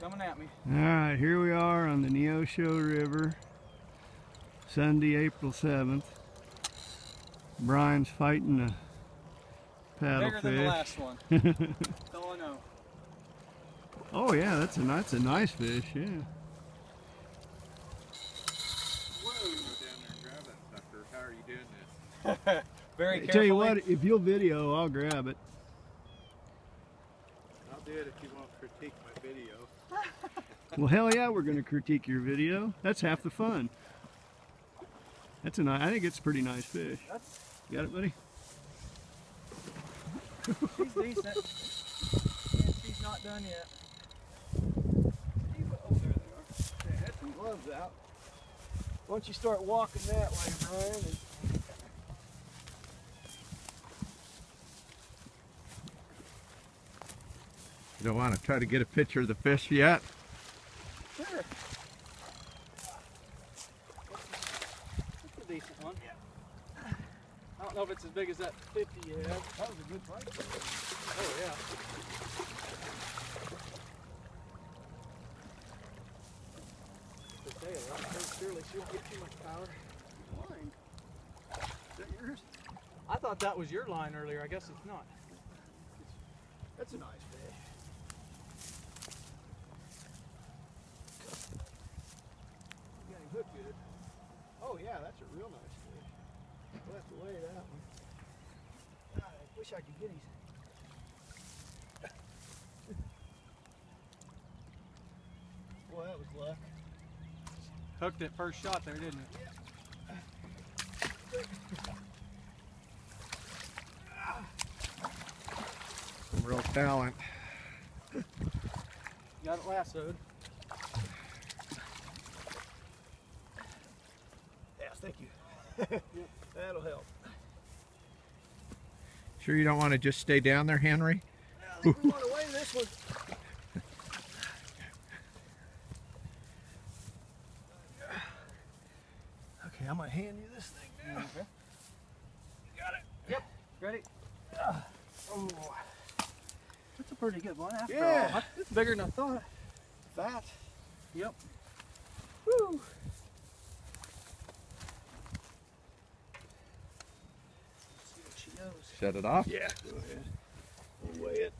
coming at me. All right, here we are on the Neosho River, Sunday, April 7th. Bryan's fighting a paddlefish. Bigger than the paddlefish. last one. That's all I know. oh yeah, that's a that's a nice fish. Yeah. How are you doing this? Very I carefully. tell you what, if you'll video, I'll grab it. I'll do it if you won't critique my video. Well, hell yeah, we're gonna critique your video. That's half the fun. That's a nice. I think it's a pretty nice fish. You got it, buddy? she's decent. And she's not done yet. Oh, there they are. Yeah, had some gloves out. Once you start walking that way, Bryan, and You don't want to try to get a picture of the fish yet? Sure. That's a decent one. I don't know if it's as big as that 50 you had. That was a good price. Oh, yeah. The tail, right? Surely she won't get too much power. Line. Is that yours? I thought that was your line earlier. I guess it's not. That's a nice fish. You got him hooked good. Oh yeah, that's a real nice fish. We'll have to weigh that one. God, I wish I could get his. Boy, that was luck. Hooked it first shot there, didn't it? Some real talent. Got it lassoed. Thank you. That'll help. Sure you don't want to just stay down there, Henry? I think we want to weigh this one. Okay, I'm gonna hand you this thing now. Okay. Got it. Yep. Ready? Oh, That's a pretty good one after Yeah. all. It's bigger than I thought. fat. Yep. Woo. See what she knows. Shut it off. Yeah. Go ahead. We'll weigh it.